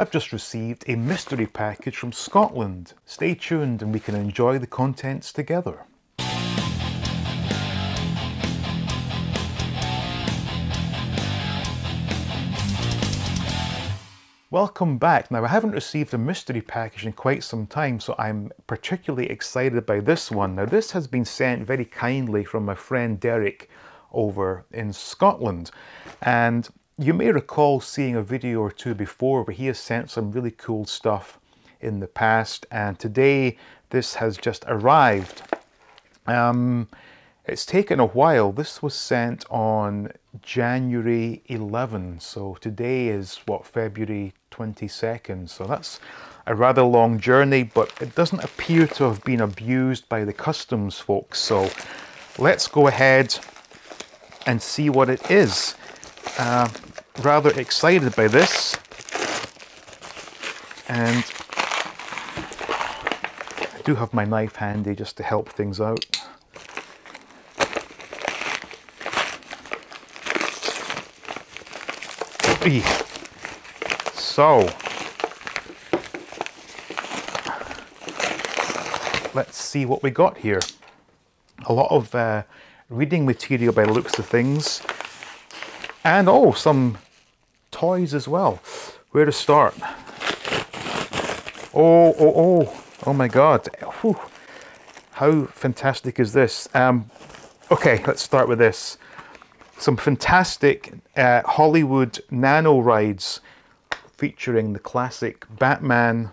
I've just received a mystery package from Scotland. Stay tuned and we can enjoy the contents together. Welcome back. Now I haven't received a mystery package in quite some time so I'm particularly excited by this one. Now this has been sent very kindly from my friend Derek over in Scotland and you may recall seeing a video or two before where he has sent some really cool stuff in the past and today this has just arrived. Um, it's taken a while. This was sent on January 11, so today is what, February 22nd. So that's a rather long journey, but it doesn't appear to have been abused by the customs folks. So let's go ahead and see what it is. Uh, rather excited by this. And I do have my knife handy just to help things out. So, let's see what we got here. A lot of uh, reading material by the looks of things. And oh, some toys as well. Where to start? Oh, oh, oh, oh my God. Whew. How fantastic is this? Um, okay, let's start with this some fantastic uh, Hollywood nano rides featuring the classic Batman.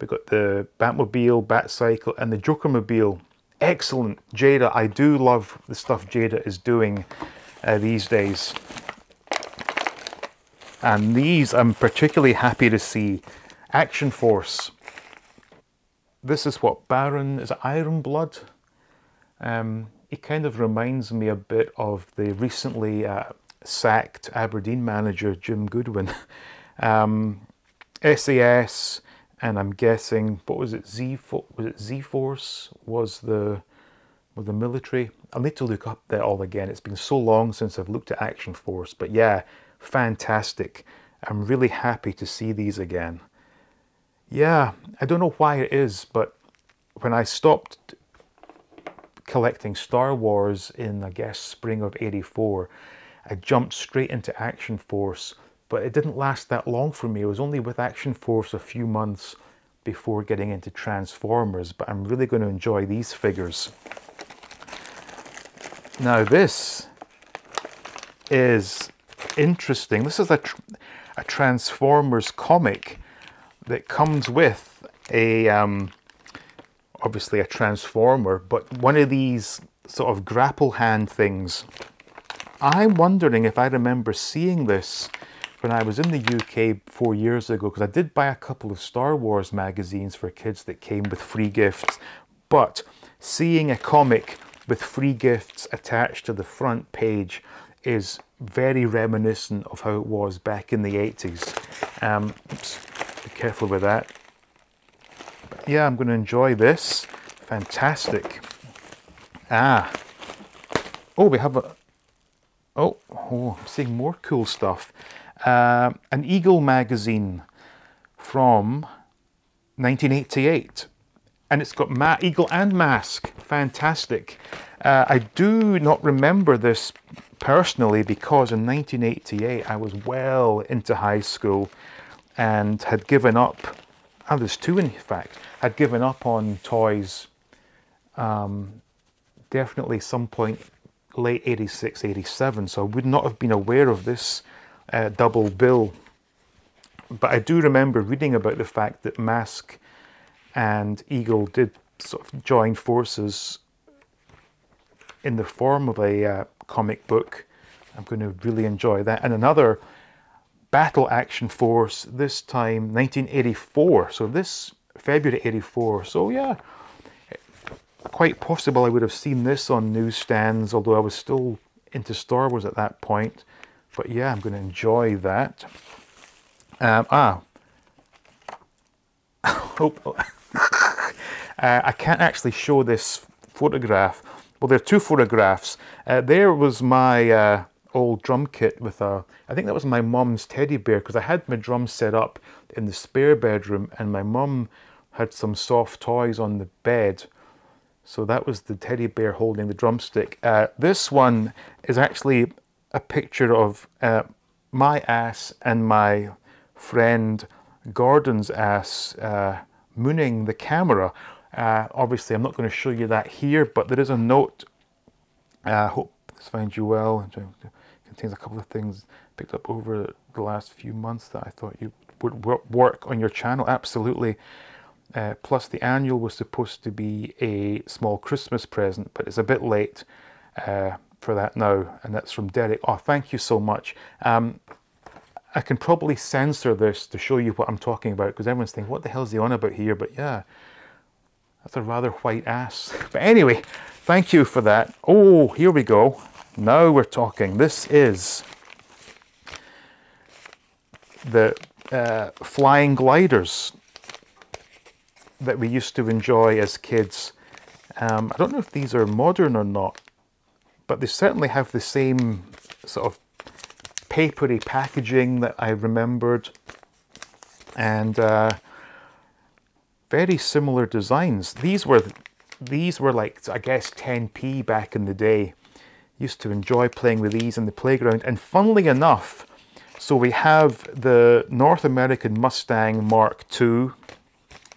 We've got the Batmobile, Batcycle, and the Jokermobile. Excellent. Jada, I do love the stuff Jada is doing uh, these days. And these I'm particularly happy to see. Action Force. This is what Baron, is it Iron Blood? Um, he kind of reminds me a bit of the recently uh, sacked Aberdeen manager Jim Goodwin. um, SAS, and I'm guessing what was it? Z was it Z Force was the was the military. I'll need to look up that all again. It's been so long since I've looked at Action Force, but yeah, fantastic. I'm really happy to see these again. Yeah, I don't know why it is, but when I stopped collecting Star Wars in, I guess, spring of 84, I jumped straight into Action Force, but it didn't last that long for me. I was only with Action Force a few months before getting into Transformers, but I'm really going to enjoy these figures. Now this is interesting. This is a, tr a Transformers comic that comes with a um, obviously a transformer, but one of these sort of grapple hand things. I'm wondering if I remember seeing this when I was in the UK four years ago, because I did buy a couple of Star Wars magazines for kids that came with free gifts, but seeing a comic with free gifts attached to the front page is very reminiscent of how it was back in the 80s. Um, oops, be careful with that yeah, I'm going to enjoy this. Fantastic. Ah. Oh, we have a... Oh, oh I'm seeing more cool stuff. Uh, an Eagle magazine from 1988. And it's got Ma Eagle and Mask. Fantastic. Uh, I do not remember this personally because in 1988 I was well into high school and had given up and there's two in fact, had given up on toys um, definitely some point late 86, 87, so I would not have been aware of this uh, double bill. But I do remember reading about the fact that Mask and Eagle did sort of join forces in the form of a uh, comic book. I'm going to really enjoy that. And another Battle Action Force, this time 1984. So this February 84. So yeah, quite possible I would have seen this on newsstands, although I was still into Star Wars at that point. But yeah, I'm going to enjoy that. Um, ah. oh. Uh, I can't actually show this photograph. Well, there are two photographs. Uh, there was my uh, old drum kit with a, I think that was my mum's teddy bear because I had my drums set up. in the spare bedroom, and my mum had some soft toys on the bed. So that was the teddy bear holding the drumstick. Uh, this one is actually a picture of uh, my ass and my friend Gordon's ass uh, mooning the camera. Uh, obviously, I'm not going to show you that here, but there is a note. I uh, hope this finds you well. It contains a couple of things picked up over the last few months that I thought you would work on your channel. Absolutely. Uh, plus, the annual was supposed to be a small Christmas present, but it's a bit late uh, for that now. And that's from Derek. Oh, thank you so much. Um, I can probably censor this to show you what I'm talking about because everyone's thinking, what the hell is he on about here? But yeah, that's a rather white ass. But anyway, thank you for that. Oh, here we go. Now we're talking. This is the uh, flying gliders that we used to enjoy as kids. Um, I don't know if these are modern or not, but they certainly have the same sort of papery packaging that I remembered and uh, very similar designs. These were these were like I guess 10p back in the day. Used to enjoy playing with these in the playground and funnily enough so we have the North American Mustang Mark II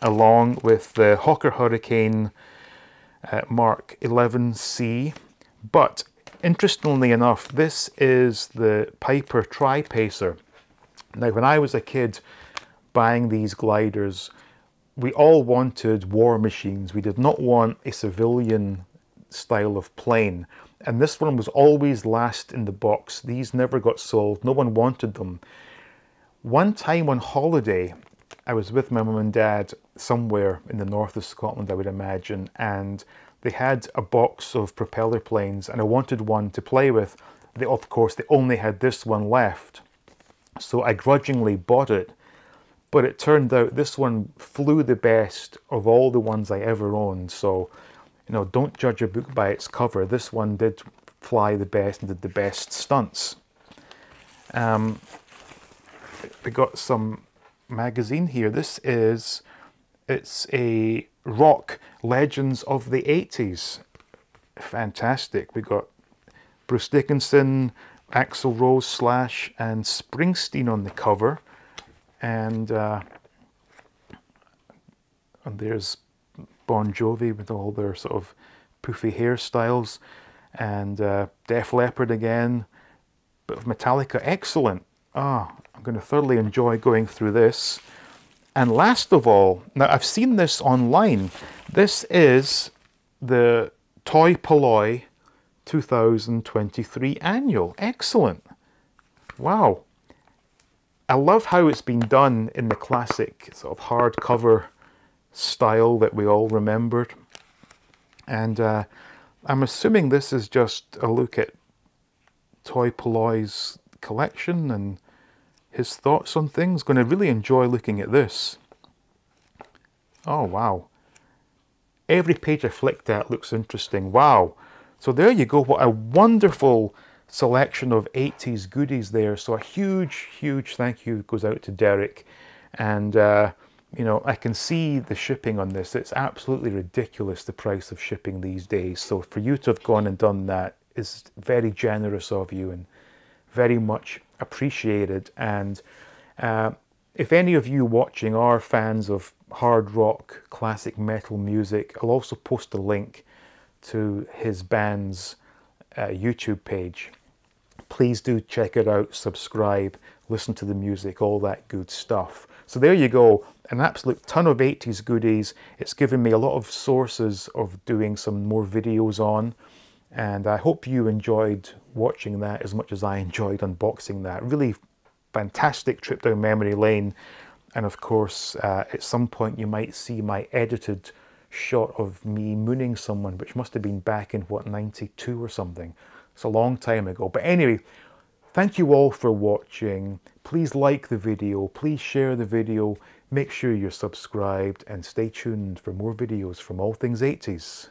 along with the Hawker Hurricane uh, Mark 11C. But interestingly enough, this is the Piper Tri-Pacer. Now, when I was a kid buying these gliders, we all wanted war machines. We did not want a civilian style of plane. And this one was always last in the box. These never got sold. No one wanted them. One time on holiday, I was with my mum and dad somewhere in the north of Scotland, I would imagine, and they had a box of propeller planes and I wanted one to play with. They, of course, they only had this one left. So I grudgingly bought it. But it turned out this one flew the best of all the ones I ever owned. So you know, don't judge a book by its cover. This one did fly the best and did the best stunts. Um, we got some magazine here. This is, it's a rock legends of the 80s. Fantastic. We got Bruce Dickinson, Axl Rose, Slash, and Springsteen on the cover. And, uh, and there's Bon Jovi with all their sort of poofy hairstyles, and uh, Def Leppard again, but Metallica, excellent. Ah, oh, I'm going to thoroughly enjoy going through this. And last of all, now I've seen this online. This is the Toy Polloi 2023 annual. Excellent. Wow. I love how it's been done in the classic sort of hardcover style that we all remembered. And uh, I'm assuming this is just a look at Toy Polloi's collection and his thoughts on things. Going to really enjoy looking at this. Oh, wow. Every page I flicked at looks interesting. Wow. So there you go. What a wonderful selection of 80s goodies there. So a huge, huge thank you goes out to Derek. And uh, you know, I can see the shipping on this. It's absolutely ridiculous, the price of shipping these days. So for you to have gone and done that is very generous of you and very much appreciated. And uh, if any of you watching are fans of hard rock, classic metal music, I'll also post a link to his band's uh, YouTube page. Please do check it out, subscribe, listen to the music, all that good stuff. So there you go, an absolute ton of 80s goodies. It's given me a lot of sources of doing some more videos on. And I hope you enjoyed watching that as much as I enjoyed unboxing that. Really fantastic trip down memory lane. And of course, uh, at some point you might see my edited shot of me mooning someone, which must have been back in, what, 92 or something. It's a long time ago. But anyway, Thank you all for watching. Please like the video, please share the video, make sure you're subscribed and stay tuned for more videos from All Things 80s.